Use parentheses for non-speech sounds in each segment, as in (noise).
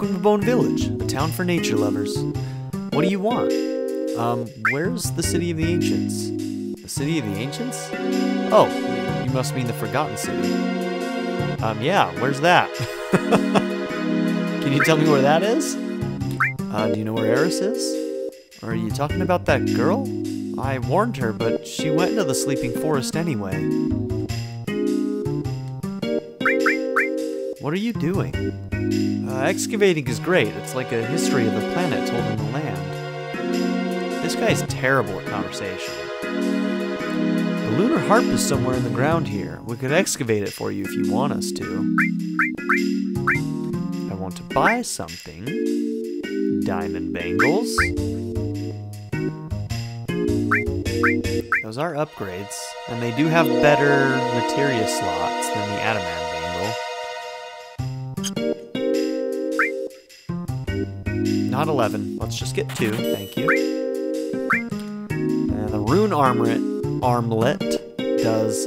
Welcome to Bone Village, a town for nature lovers. What do you want? Um, where's the City of the Ancients? The City of the Ancients? Oh, you must mean the Forgotten City. Um, yeah, where's that? (laughs) Can you tell me where that is? Uh, do you know where Aeris is? Are you talking about that girl? I warned her, but she went into the sleeping forest anyway. What are you doing? Uh, excavating is great. It's like a history of the planet told in the land. This guy's terrible at conversation. The lunar harp is somewhere in the ground here. We could excavate it for you if you want us to. I want to buy something. Diamond bangles. Those are upgrades, and they do have better materia slots than the Adaman Not 11. Let's just get two. Thank you. And the rune armlet, armlet does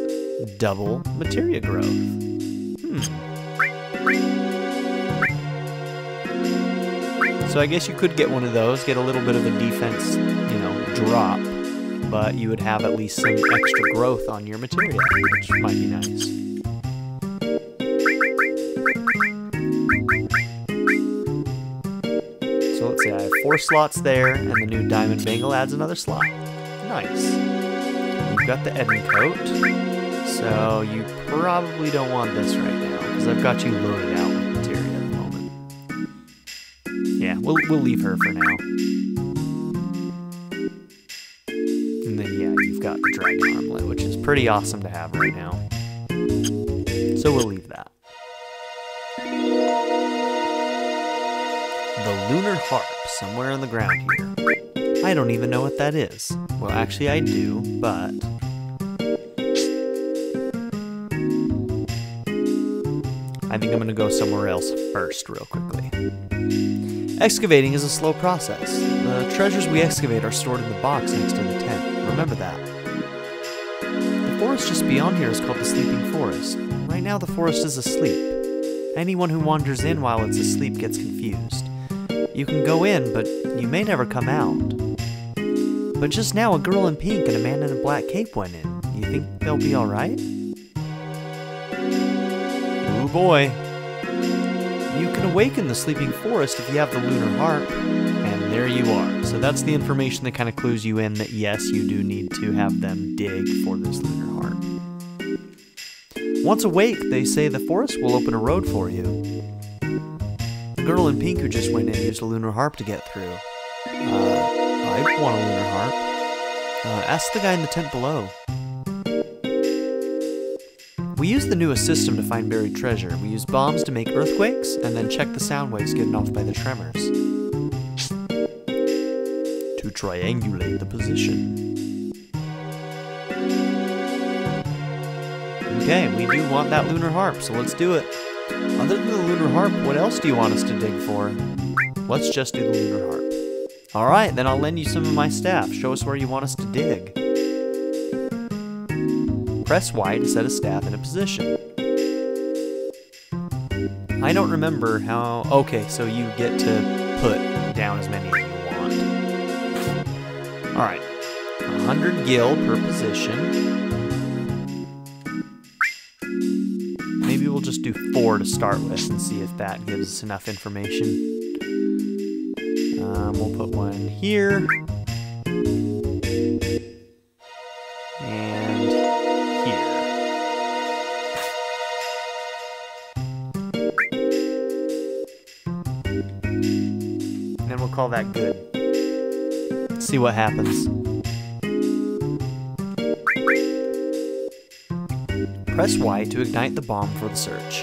double materia growth. Hmm. So I guess you could get one of those, get a little bit of a defense, you know, drop, but you would have at least some extra growth on your materia, which might be nice. Four slots there, and the new diamond bangle adds another slot. Nice. You've got the Edincoat, so you probably don't want this right now, because I've got you loaded out with materia at the moment. Yeah, we'll, we'll leave her for now. And then, yeah, you've got the dragon armlet, which is pretty awesome to have right now. So we'll leave that. The lunar harp, somewhere in the ground here. I don't even know what that is. Well, actually, I do, but. I think I'm gonna go somewhere else first, real quickly. Excavating is a slow process. The treasures we excavate are stored in the box next to the tent. Remember that. The forest just beyond here is called the Sleeping Forest. Right now, the forest is asleep. Anyone who wanders in while it's asleep gets confused. You can go in, but you may never come out. But just now, a girl in pink and a man in a black cape went in. You think they'll be alright? Oh boy. You can awaken the sleeping forest if you have the lunar harp. And there you are. So that's the information that kind of clues you in that yes, you do need to have them dig for this lunar harp. Once awake, they say the forest will open a road for you. The girl in pink who just went in used a lunar harp to get through. Uh, I want a lunar harp. Uh, ask the guy in the tent below. We use the newest system to find buried treasure. We use bombs to make earthquakes, and then check the sound waves given off by the tremors. To triangulate the position. Okay, we do want that lunar harp, so let's do it. Other than the lunar harp, what else do you want us to dig for? Let's just do the lunar harp. Alright, then I'll lend you some of my staff. Show us where you want us to dig. Press Y to set a staff in a position. I don't remember how... Okay, so you get to put down as many as you want. Alright. 100 gil per position. Four to start with and see if that gives us enough information. Um, we'll put one here. And here. And then we'll call that good. See what happens. Press Y to ignite the bomb for the search.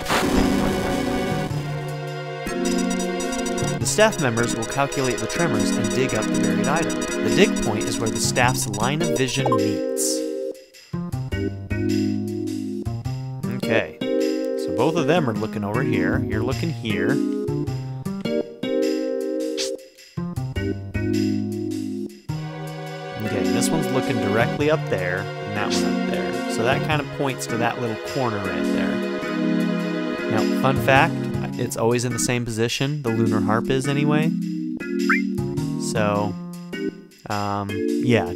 The staff members will calculate the tremors and dig up the buried item. The dig point is where the staff's line of vision meets. Okay, so both of them are looking over here. You're looking here. Directly up there, and that one up there. So that kind of points to that little corner right there. Now, fun fact, it's always in the same position. The lunar harp is anyway. So, um, yeah.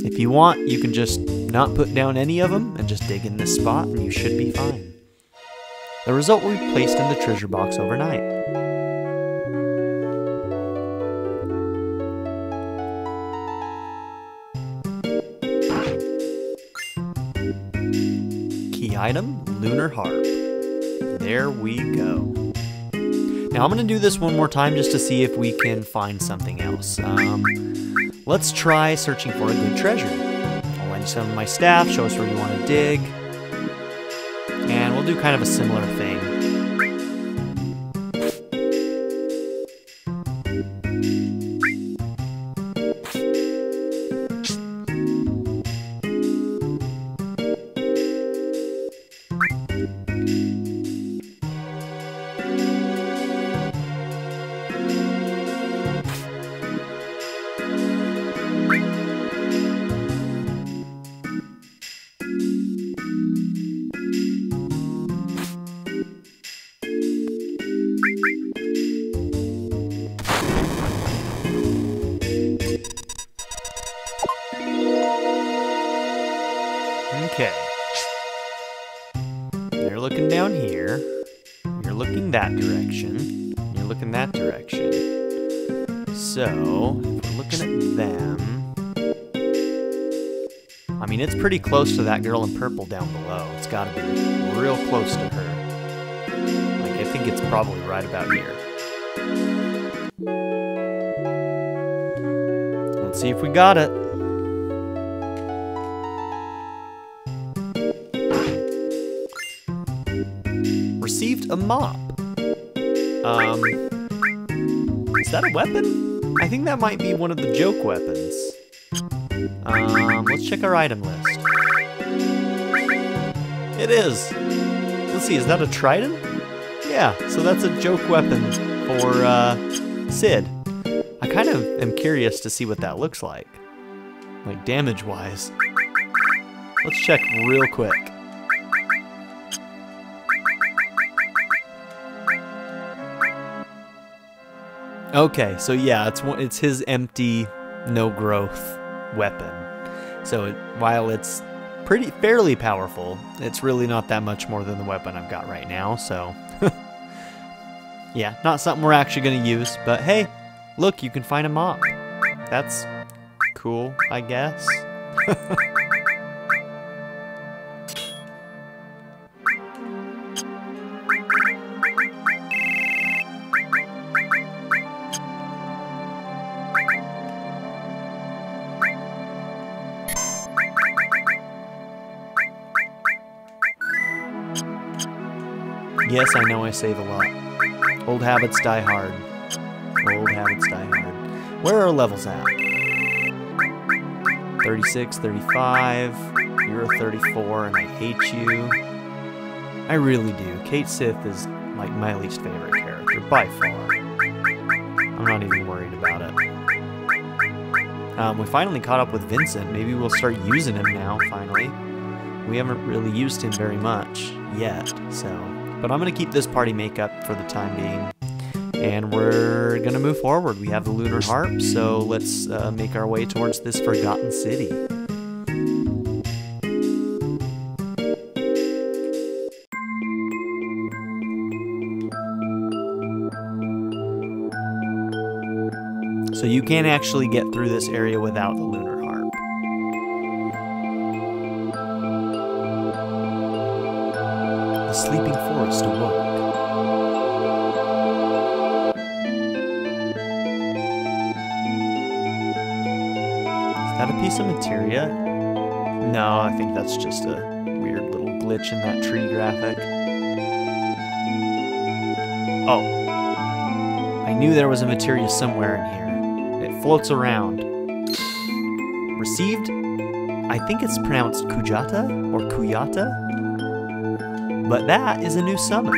If you want, you can just not put down any of them and just dig in this spot and you should be fine. The result will be placed in the treasure box overnight. Item, Lunar Harp. There we go. Now I'm going to do this one more time just to see if we can find something else. Um, let's try searching for a good treasure. I'll lend some of my staff, show us where you want to dig, and we'll do kind of a similar thing. That direction. You're looking that direction. So, looking at them. I mean, it's pretty close to that girl in purple down below. It's gotta be real close to her. Like, I think it's probably right about here. Let's see if we got it. Received a mop. Um, is that a weapon? I think that might be one of the joke weapons. Um, let's check our item list. It is. Let's see, is that a trident? Yeah, so that's a joke weapon for uh, Sid. I kind of am curious to see what that looks like. Like damage-wise. Let's check real quick. Okay, so yeah, it's it's his empty, no growth weapon. So it, while it's pretty fairly powerful, it's really not that much more than the weapon I've got right now. So (laughs) yeah, not something we're actually gonna use. But hey, look, you can find a mop. That's cool, I guess. (laughs) Yes, I know I save a lot. Old habits die hard. Old habits die hard. Where are levels at? 36, 35. You're a 34, and I hate you. I really do. Cait Sith is like my least favorite character by far. I'm not even worried about it. Um, we finally caught up with Vincent. Maybe we'll start using him now, finally. We haven't really used him very much yet, so... But I'm going to keep this party makeup for the time being. And we're going to move forward. We have the Lunar Harp, so let's uh, make our way towards this Forgotten City. So you can't actually get through this area without the Lunar sleeping forest awoke. Is that a piece of materia? No, I think that's just a weird little glitch in that tree graphic. Oh. I knew there was a materia somewhere in here. It floats around. Received? I think it's pronounced Kujata or Kuyata? But that is a new summon.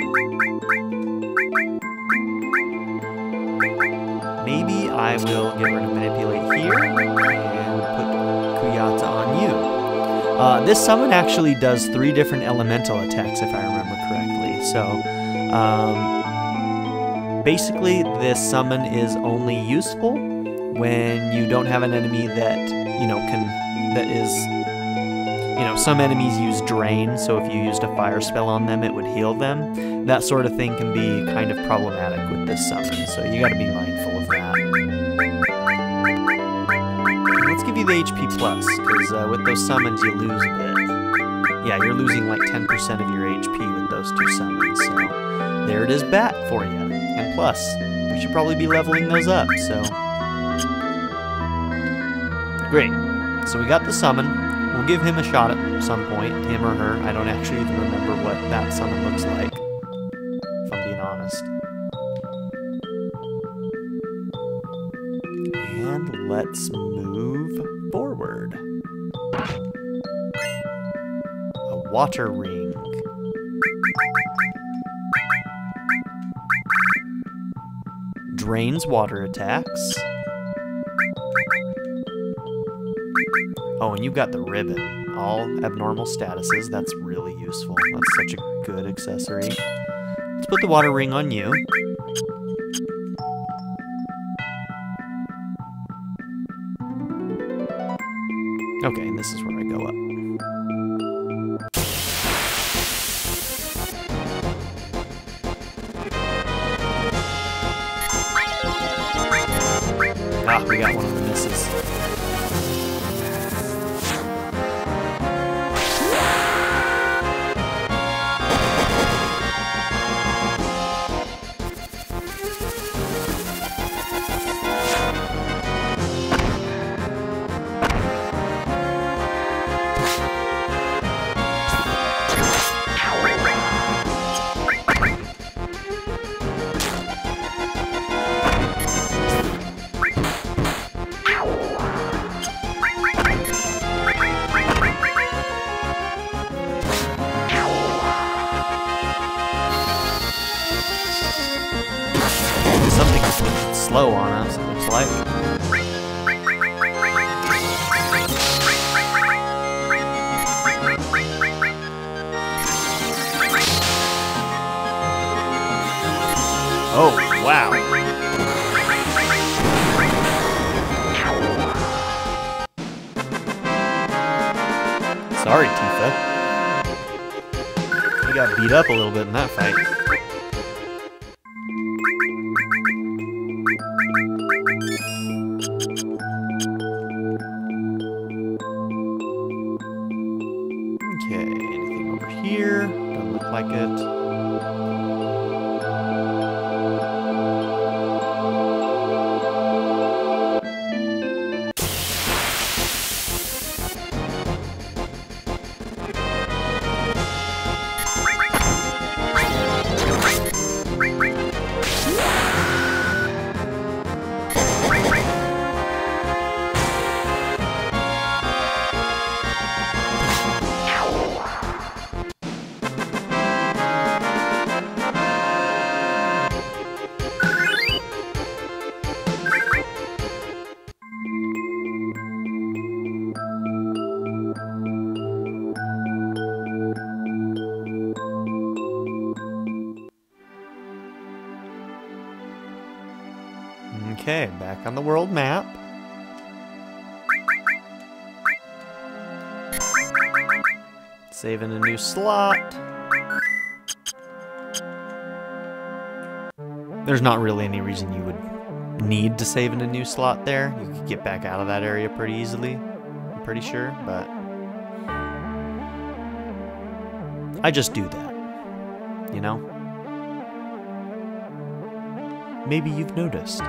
Maybe I will get rid of Manipulate here and put Kuyata on you. Uh, this summon actually does three different elemental attacks, if I remember correctly. So, um, Basically, this summon is only useful when you don't have an enemy that, you know, can, that is, you know, some enemies use drain, so if you used a fire spell on them, it would heal them. That sort of thing can be kind of problematic with this summon, so you gotta be mindful of that. Let's give you the HP plus, because uh, with those summons you lose a bit. Yeah, you're losing like 10% of your HP with those two summons, so there it is back for you. And plus, we should probably be leveling those up, so... Great. So we got the summon. Give him a shot at some point, him or her. I don't actually even remember what that summon looks like, if I'm being honest. And let's move forward. A water ring. Drains water attacks. Oh, and you've got the ribbon. All abnormal statuses. That's really useful. That's such a good accessory. Let's put the water ring on you. Okay, and this is where I go up. Ah, we got one Sorry, Tifa. You got beat up a little bit in that fight. Okay, back on the world map. Saving a new slot. There's not really any reason you would need to save in a new slot there. You could get back out of that area pretty easily, I'm pretty sure, but... I just do that, you know? Maybe you've noticed.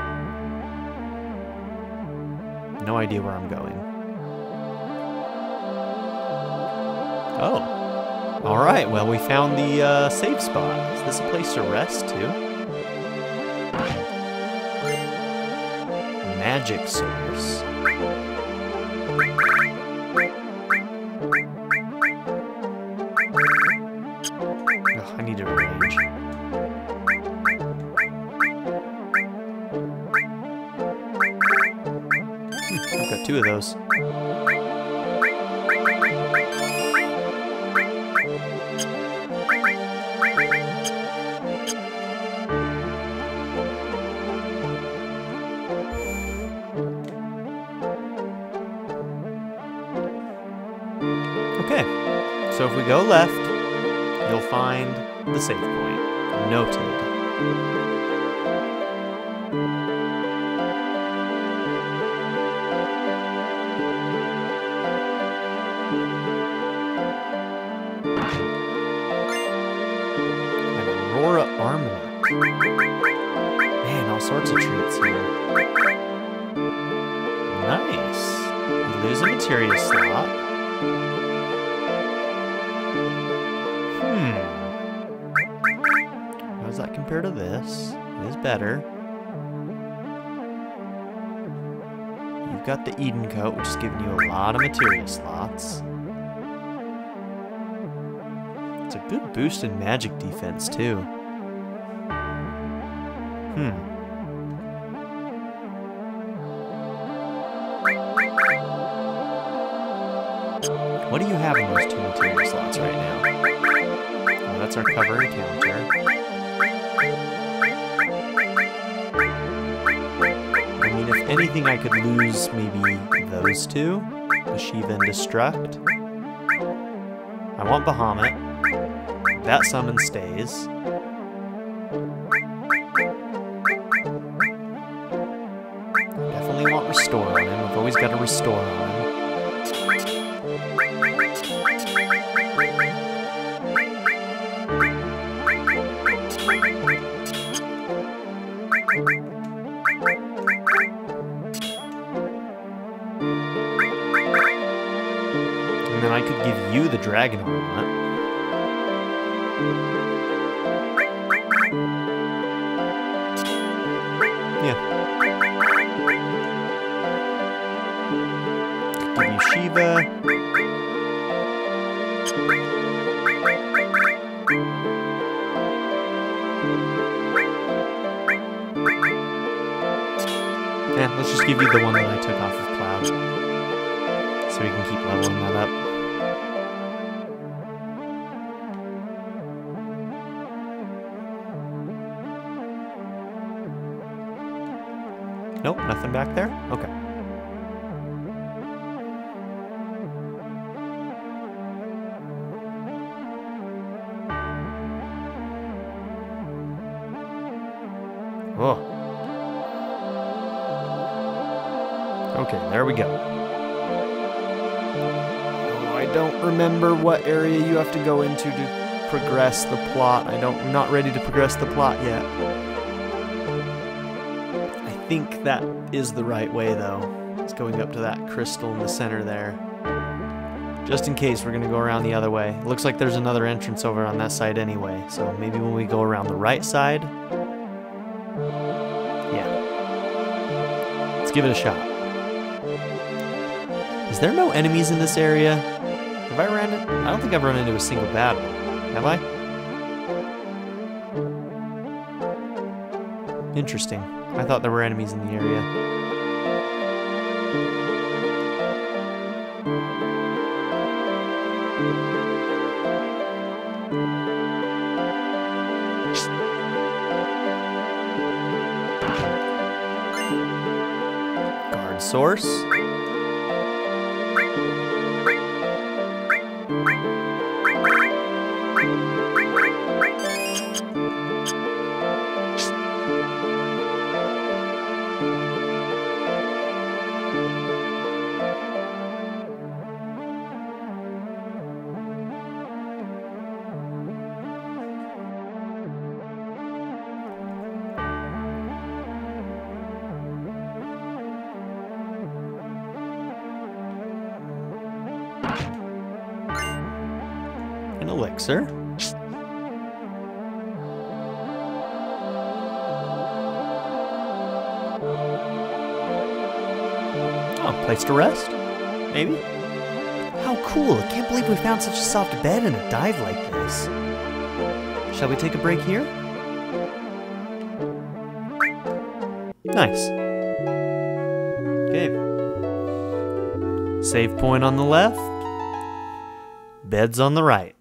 No idea where I'm going. Oh. Alright, well, we found the uh, safe spot. Is this a place to rest, too? Magic source. Okay, so if we go left, you'll find the save point. Noted. That compare to this? It is better. You've got the Edincoat, which is giving you a lot of materia slots. It's a good boost in magic defense, too. Hmm. What do you have in those two materia slots right now? Well, that's our cover and anything, I could lose maybe those two. The Shiva and Destruct. I want Bahamut. That summon stays. Definitely want Restore on him. I've always got to Restore on him. The Yeah. Give you Shiva. Yeah, let's just give you the one that I took off of Cloud. So we can keep leveling that up. Nope, nothing back there? Okay. Oh. Okay, there we go. Oh, I don't remember what area you have to go into to progress the plot. I don't I'm not ready to progress the plot yet. I think that is the right way though. It's going up to that crystal in the center there. Just in case we're gonna go around the other way. Looks like there's another entrance over on that side anyway, so maybe when we go around the right side. Yeah. Let's give it a shot. Is there no enemies in this area? Have I ran? I don't think I've run into a single bad one. Have I? Interesting. I thought there were enemies in the area. Guard source. Elixir. Oh, place to rest? Maybe? How cool! I can't believe we found such a soft bed in a dive like this. Shall we take a break here? Nice. Okay. Save point on the left. Beds on the right.